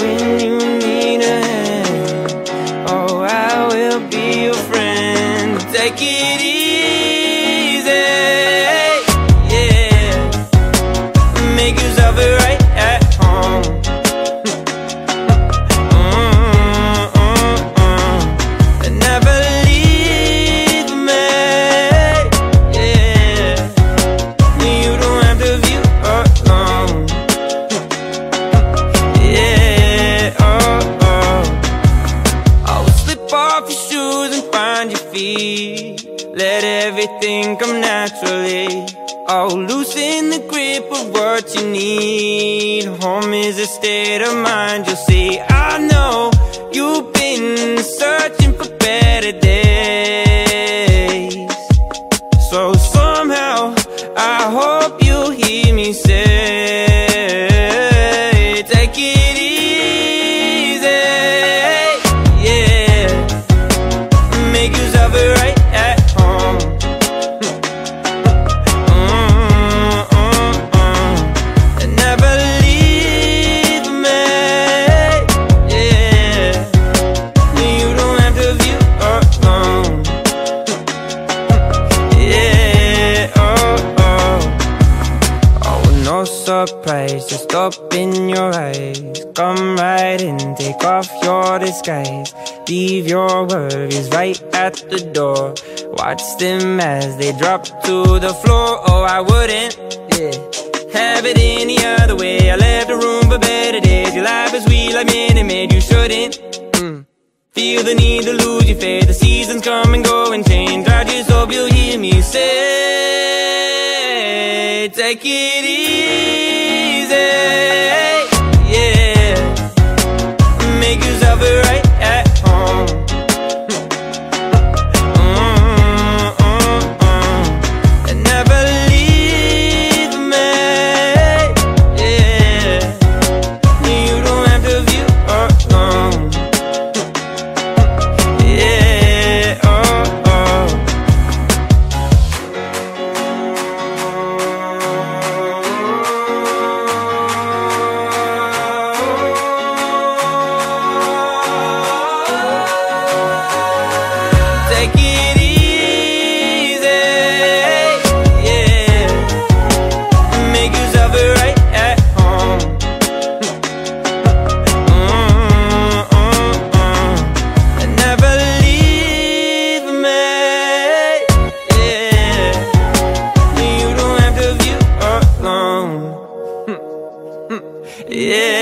when you off your shoes and find your feet. Let everything come naturally. Oh, loosen the grip of what you need. Home is a state of mind, you'll see. I know you've no surprise, just open your eyes. Come right in, take off your disguise. Leave your worries right at the door. Watch them as they drop to the floor. Oh, I wouldn't, yeah Have it any other way. I left the room for better days. Your life is sweet like Minute Maid. You shouldn't, mm. Feel the need to lose your faith. The seasons come and go and change. I just hope you'll hear me say Take it easy yeah.